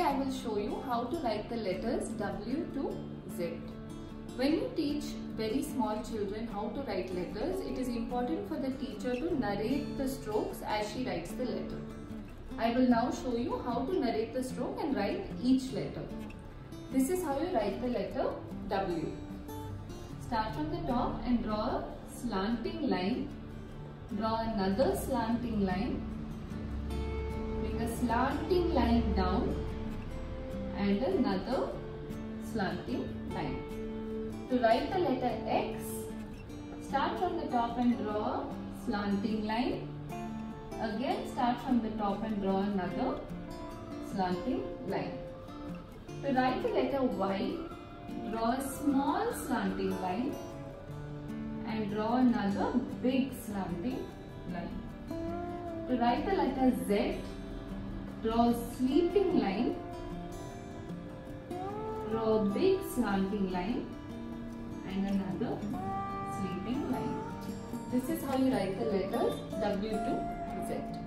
I will show you how to write the letters W to Z. When you teach very small children how to write letters, it is important for the teacher to narrate the strokes as she writes the letter. I will now show you how to narrate the stroke and write each letter. This is how you write the letter W. Start from the top and draw a slanting line. Draw another slanting line. Bring a slanting line down and another slanting line. To write the letter X, start from the top and draw a slanting line. Again start from the top and draw another slanting line. To write the letter Y, draw a small slanting line and draw another big slanting line. To write the letter Z, draw a sweeping line, draw a big slanting line and another sweeping line. This is how you write the letters W to Z.